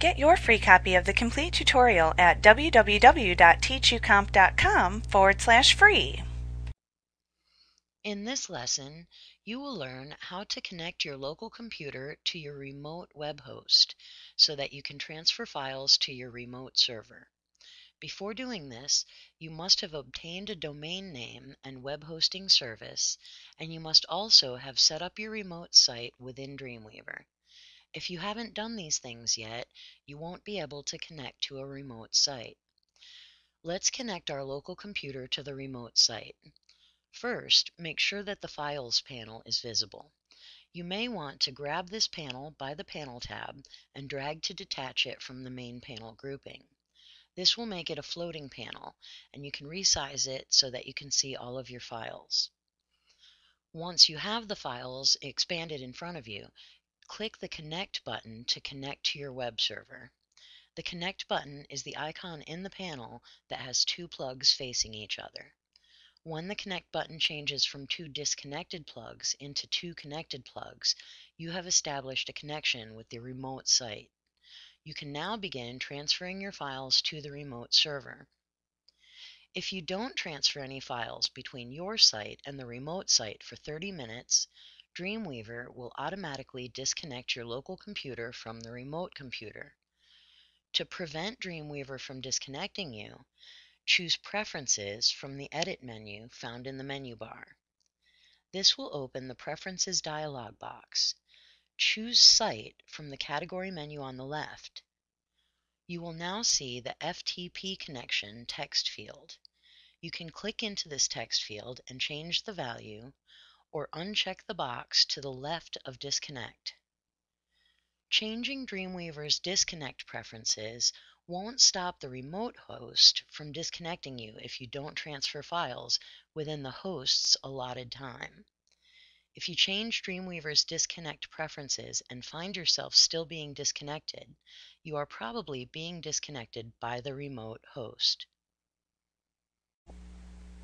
Get your free copy of the complete tutorial at www.teachucomp.com forward slash free. In this lesson, you will learn how to connect your local computer to your remote web host so that you can transfer files to your remote server. Before doing this, you must have obtained a domain name and web hosting service, and you must also have set up your remote site within Dreamweaver. If you haven't done these things yet, you won't be able to connect to a remote site. Let's connect our local computer to the remote site. First, make sure that the Files panel is visible. You may want to grab this panel by the Panel tab and drag to detach it from the main panel grouping. This will make it a floating panel, and you can resize it so that you can see all of your files. Once you have the files expanded in front of you, click the Connect button to connect to your web server. The Connect button is the icon in the panel that has two plugs facing each other. When the Connect button changes from two disconnected plugs into two connected plugs, you have established a connection with the remote site. You can now begin transferring your files to the remote server. If you don't transfer any files between your site and the remote site for 30 minutes, Dreamweaver will automatically disconnect your local computer from the remote computer. To prevent Dreamweaver from disconnecting you, choose Preferences from the Edit menu found in the menu bar. This will open the Preferences dialog box. Choose Site from the category menu on the left. You will now see the FTP connection text field. You can click into this text field and change the value or uncheck the box to the left of Disconnect. Changing Dreamweaver's disconnect preferences won't stop the remote host from disconnecting you if you don't transfer files within the host's allotted time. If you change Dreamweaver's disconnect preferences and find yourself still being disconnected, you are probably being disconnected by the remote host.